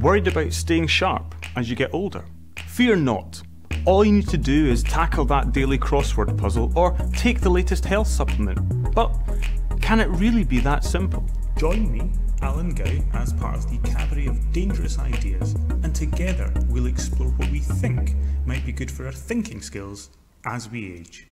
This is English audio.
Worried about staying sharp as you get older? Fear not. All you need to do is tackle that daily crossword puzzle or take the latest health supplement. But can it really be that simple? Join me, Alan Gow, as part of the Cabaret of Dangerous Ideas, and together we'll explore what we think might be good for our thinking skills as we age.